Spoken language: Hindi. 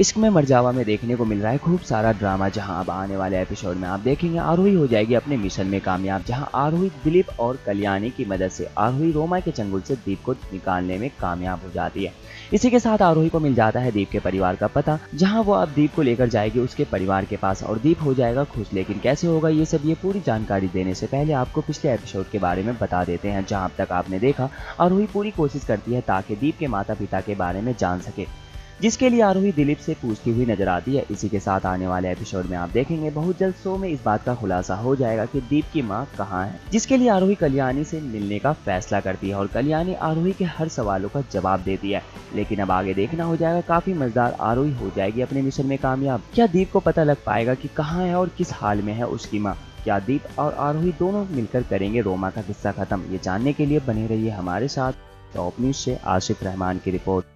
इश्क में मरजावा में देखने को मिल रहा है। खूब सारा ड्रामा जहाँ अब आने वाले एपिसोड में आप देखेंगे, आरोही हो जाएगी अपने मिशन में कामयाब, जहाँ आरोही दिलीप और कल्याणी की मदद से आरोही रोमा के चंगुल से दीप को निकालने में कामयाब हो जाती है। इसी के साथ आरोही को मिल जाता है दीप के परिवार का पता, जहाँ वो अब दीप को लेकर जाएगी उसके परिवार के पास और दीप हो जाएगा खुश। लेकिन कैसे होगा ये सब, ये पूरी जानकारी देने से पहले आपको पिछले एपिसोड के बारे में बता देते हैं, जहाँ अब तक आपने देखा, आरोही पूरी कोशिश करती है ताकि दीप के माता पिता के बारे में जान सके। जिसके लिए आरोही दिलीप से पूछती हुई नज़र आती है। इसी के साथ आने वाले एपिसोड में आप देखेंगे, बहुत जल्द शो में इस बात का खुलासा हो जाएगा कि दीप की माँ कहाँ है, जिसके लिए आरोही कल्याणी से मिलने का फैसला करती है और कल्याणी आरोही के हर सवालों का जवाब देती है। लेकिन अब आगे देखना हो जाएगा, काफ़ी मज़ेदार आरोही हो जाएगी अपने मिशन में कामयाब। क्या दीप को पता लग पाएगा की कहाँ है और किस हाल में है उसकी माँ? क्या दीप और आरोही दोनों मिलकर करेंगे रोमा का किस्सा खत्म? ये जानने के लिए बने रहिए हमारे साथ, टॉप न्यूज़ से आशिफ रहमान की report.